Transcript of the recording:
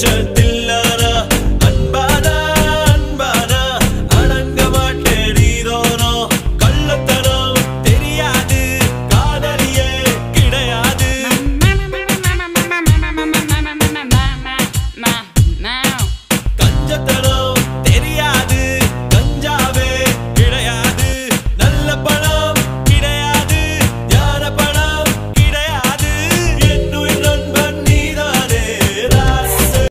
çete